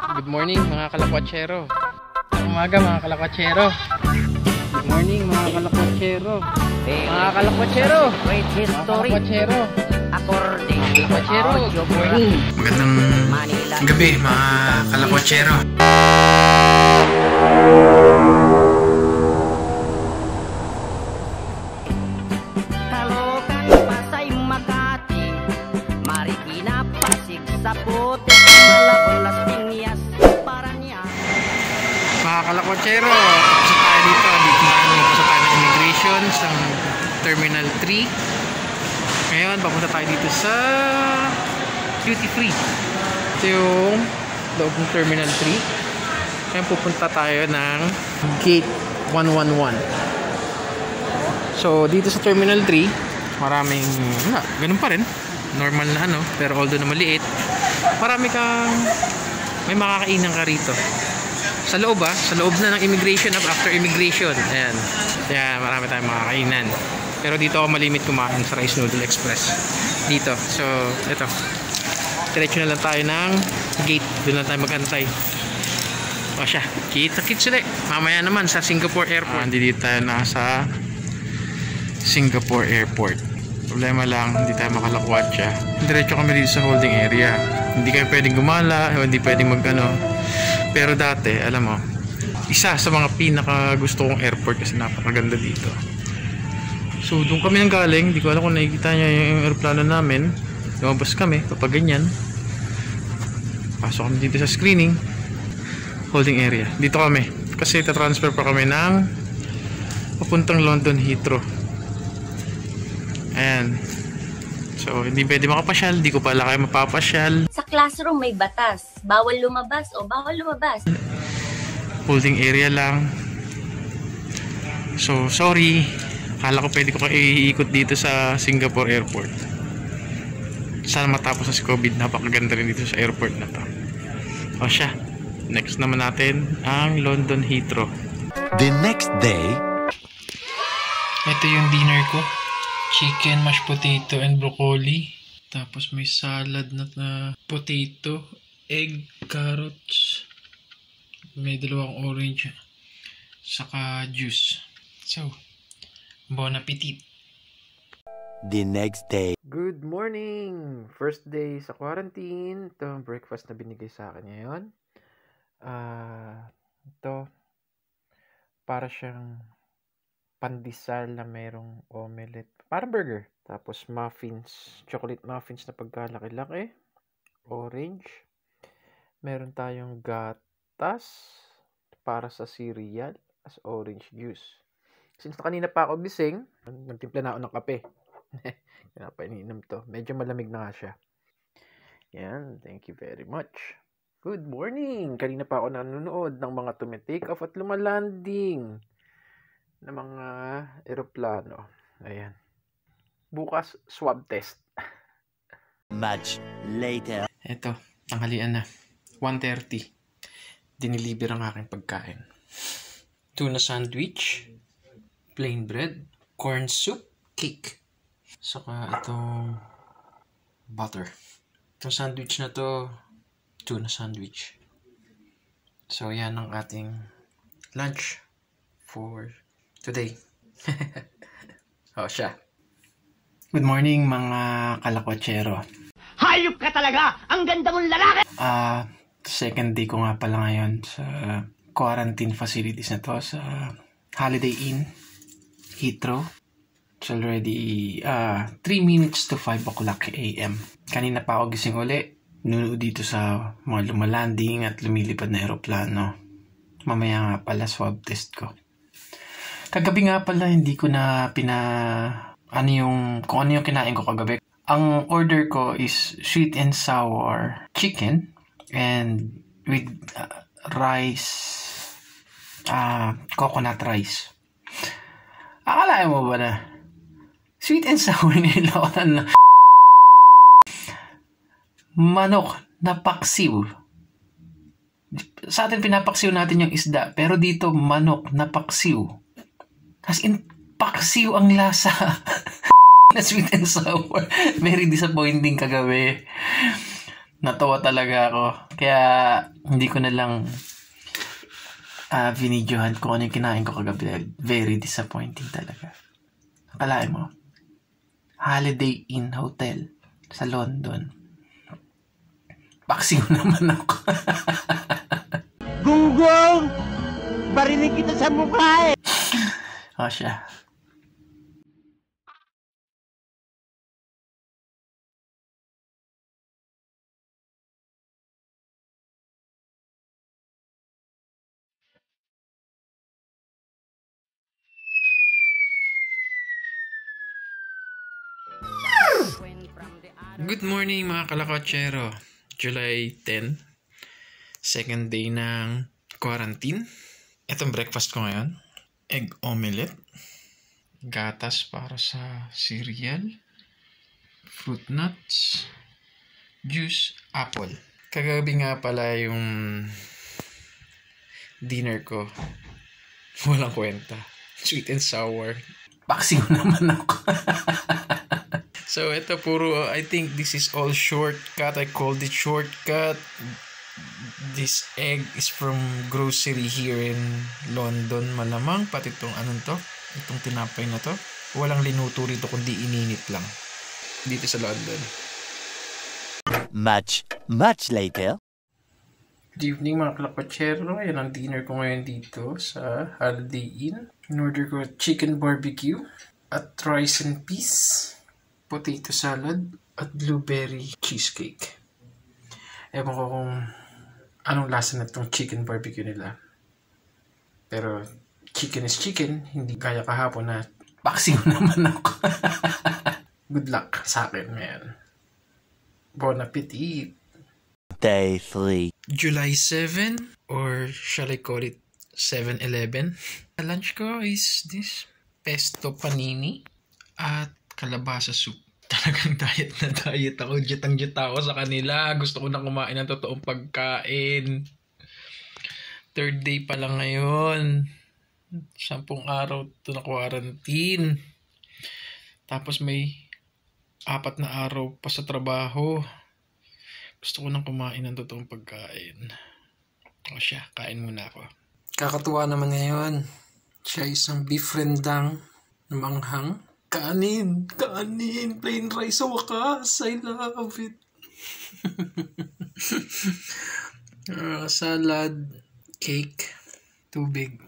Good morning mga kalakwatsero. Umaga mga kalakwatsero. Good morning mga kalakwatsero. Mga kalakwatsero. Great Mga history kalakwatsero. according to Kalakwatsero. audio morning. Magandang Manila. gabi mga kalakwatsero. Kalokan, Pasay, Makati Marikina, Pasig, Sapote Mga kalakwatsero. Pusa tayo dito. Dito tayo. Pusa tayo ng immigration sa Terminal 3. Ngayon, papunta tayo dito sa duty free. Ito yung loob ng Terminal 3. Ngayon pupunta tayo ng Gate 111. So, dito sa Terminal 3, maraming, wala, ganun pa rin. Normal na ano, pero although na maliit, marami kang, may makakainan ka rito. Sa loob ah, sa loob na ng immigration up after immigration. Ayan. Kaya marami tayong makakainan. Pero dito ako malimit kumain sa Rice Noodle Express. Dito. So, ito. Diretso na lang tayo ng gate. Doon lang tayo magantay. O siya, kita-kits ulit. Mamaya naman sa Singapore Airport. Hindi dito tayo nasa Singapore Airport. Problema lang, hindi tayo makalakwat siya. Diretso kami dito sa holding area. Hindi kayo pwedeng gumala, hindi pwedeng magano. Pero dati, alam mo, isa sa mga pinaka gusto kong airport kasi napakaganda dito. So, doon kami nang galing. Hindi ko alam kung nakikita niya yung aeroplano namin. Lumabas kami kapag ganyan. Pasok kami dito sa screening. Holding area. Dito kami. Kasi tatransfer pa kami ng papuntang London Heathrow. Ayan. So, hindi pwede makapasyal. Hindi ko pala kayo mapapasyal. Classroom may batas. Bawal lumabas o bawal lumabas. holding area lang. So, sorry. Akala ko pwede ko iikot dito sa Singapore Airport. Sana matapos na si COVID. Napakaganda rin dito sa airport na to. O siya. Next naman natin ang London Heathrow. The next day, Ito yung dinner ko. Chicken, mashed potato, and broccoli. Tapos may salad na, na potato, egg, carrots. May dalawang orange. Saka juice. So, bon appetit. the next day, Good morning! First day sa quarantine. Ito ang breakfast na binigay sa akin ngayon. Ah, ito para siyang pandesal na merong omelette. Parang burger. Tapos muffins, chocolate muffins na pagkalaki-laki. Orange. Meron tayong gatas para sa cereal as orange juice. Since na kanina pa ako gising, nagtimpla na ako ng kape. Kaya pa iniinom to. Medyo malamig na nga siya. Yan. Thank you very much. Good morning! Kanina pa ako nanonood ng mga tumitake off at lumalanding ng mga eroplano. Ayan. Bukas, swab test. much later. Eto, tanghalian na. 1.30. Diniliber ang aking pagkain. Tuna sandwich, plain bread, corn soup, cake. Saka itong butter. Itong sandwich na to, tuna sandwich. So, yan ang ating lunch for today. oh, siya. Good morning mga kalakwatsero. Hayop ka talaga! Ang ganda mong lalaki! Ah, second day ko nga pala ngayon sa quarantine facilities na to sa Holiday Inn, Heathrow. It's already uh, 3 minutes to 5 o'clock a.m. Kanina pa ako gising uli. Nunood dito sa mga lumalanding at lumilipad na aeroplano. Mamaya nga pala swab test ko. Kagabi nga pala hindi ko na pina... Ano yung... Kung ano yung kinain ko kagabi. Ang order ko is sweet and sour chicken and with uh, rice ah coconut rice. Akala mo ba na sweet and sour nilawan na manok na paksiw. Sa atin pinapaksiw natin yung isda, pero dito manok na paksiw. As paksiw ang lasa. na sweet and sour. Very disappointing kagabi. Natawa talaga ako. Kaya hindi ko na lang uh, vinidyohan kung ano yung kinain ko kagabi. Very disappointing talaga. Akalain mo, Holiday Inn Hotel sa London. Paksiw naman ako. Gunggong! Barinig kita sa mukha eh! o siya. Good morning mga kalakotsero. July 10, second day ng quarantine. Itong breakfast ko ngayon, egg omelette, gatas para sa cereal, fruit nuts, juice, apple. Kagabi nga pala yung dinner ko. Walang kwenta. Sweet and sour. Paksiw naman ako. So, ito puro, I think this is all shortcut. I called it shortcut. This egg is from grocery here in London. Malamang, pati itong anong to, itong tinapay na to. Walang linuto rito, kundi ininit lang. Dito sa London. Much, much later. Good evening mga klakotsero. Yan ang dinner ko ngayon dito sa Holiday Inn. In-order ko chicken barbecue at rice and peas potato salad, at blueberry cheesecake. Ewan ko kung anong lasa na itong chicken barbecue nila. Pero chicken is chicken, hindi kaya kahapon na paksiw naman ako. Good luck sa akin ngayon. Bon appetit! Day 3. July 7 or shall I call it 7-Eleven? Lunch ko is this pesto panini at kalabasa soup. Talagang diet na diet ako. Jitang jit ako sa kanila. Gusto ko na kumain ng totoong pagkain. Third day pa lang ngayon. Sampung araw to na quarantine. Tapos may apat na araw pa sa trabaho. Gusto ko nang kumain ng totoong pagkain. O siya, kain muna ako. Kakatuwa naman ngayon. Siya isang beef rendang manghang Kanin, kanin, plain rice sa wakas. I love it. uh, salad, cake, tubig.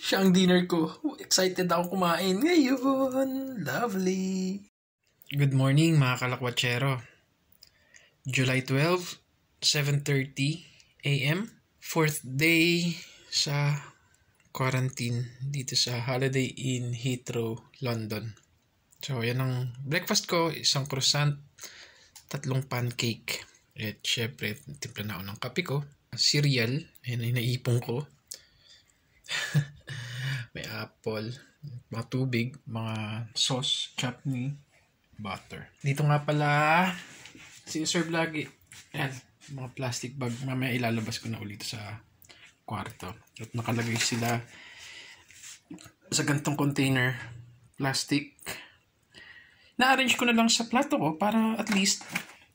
Siya ang dinner ko. Excited ako kumain ngayon. Lovely. Good morning mga kalakwatsero. July 12, 7.30 a.m. Fourth day sa quarantine dito sa Holiday Inn Heathrow, London. So, yan ang breakfast ko. Isang croissant, tatlong pancake. At syempre, timpla na ako ng kape ko. Cereal, yan ay naipong ko. May apple, mga tubig, mga sauce, chutney, butter. Dito nga pala, siniserve lagi. Yan, mga plastic bag. Mamaya ilalabas ko na ulit sa kwarto. At nakalagay sila sa gantong container, plastic. Na-arrange ko na lang sa plato ko para at least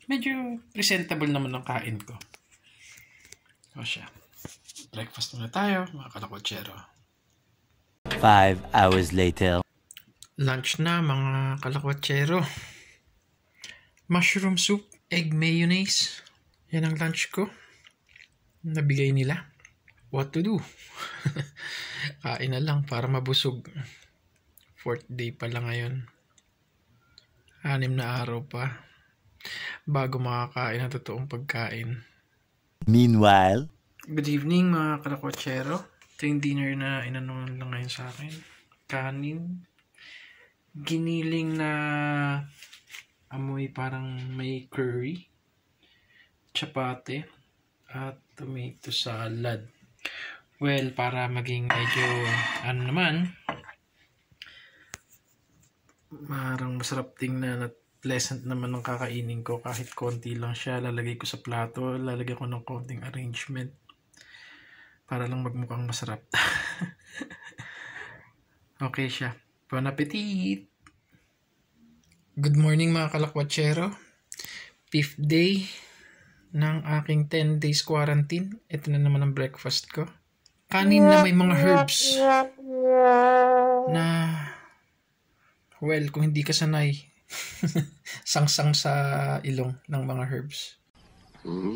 medyo presentable naman ang kain ko. O siya. Breakfast muna tayo, mga kalakotsero. Five hours later. Lunch na, mga kalakotsero. Mushroom soup, egg mayonnaise. Yan ang lunch ko. Nabigay nila what to do. Kain na lang para mabusog. Fourth day pa lang ngayon. Anim na araw pa. Bago makakain ng totoong pagkain. Meanwhile, Good evening mga kalakotsero. Ito yung dinner na inanunan lang ngayon sa akin. Kanin. Giniling na amoy parang may curry. Chapate. At tomato salad. Well, para maging medyo ano naman, parang masarap tingnan at pleasant naman ng kakainin ko. Kahit konti lang siya lalagay ko sa plato lalagay ko ng konting arrangement para lang magmukhang masarap. Okay siya. Bon appetit! Good morning mga kalakwatsero fifth day ng aking 10 days quarantine. Ito na naman ang breakfast ko. Kanin na may mga herbs na well, kung hindi ka sanay sangsang sa ilong ng mga herbs.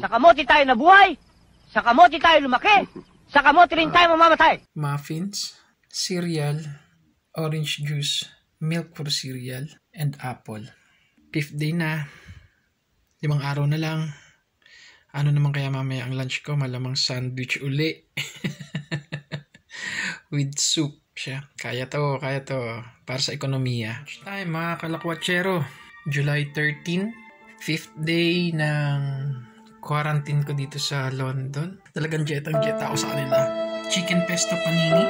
Sa kamote tayo nabuhay. Sa kamote tayo lumaki. Sa kamote rin tayo mamamatay. Muffins, cereal, orange juice, milk for cereal, and apple. Fifth day na. Limang araw na lang. Ano naman kaya mamaya ang lunch ko? Malamang sandwich uli. With soup siya. Kaya to, kaya to. Para sa ekonomiya. Time mga kalakwatsero. July 13, fifth day ng quarantine ko dito sa London. Talagang jet ang jet ako sa kanila. Chicken pesto panini,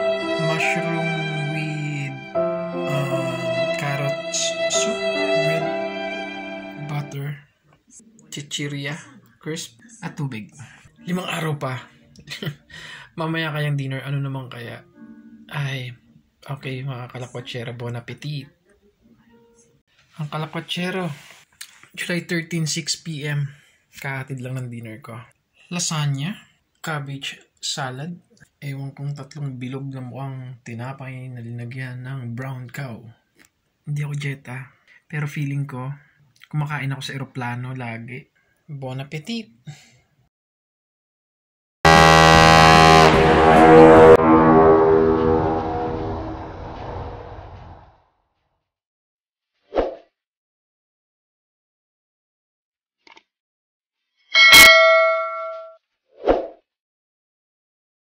mushroom with uh, carrots soup, bread, butter, chichiria, crisp, at tubig. Limang araw pa. Mamaya kayang dinner, ano naman kaya? Ay, okay mga kalakwatsero, bon appetit. Ang kalakwatsero, July 13, 6pm. Kahatid lang ng dinner ko. Lasagna, cabbage salad, ewan kong tatlong bilog na mukhang tinapay na linagyan ng brown cow. Hindi ako jeta, pero feeling ko, kumakain ako sa eroplano lagi. Bon appetit!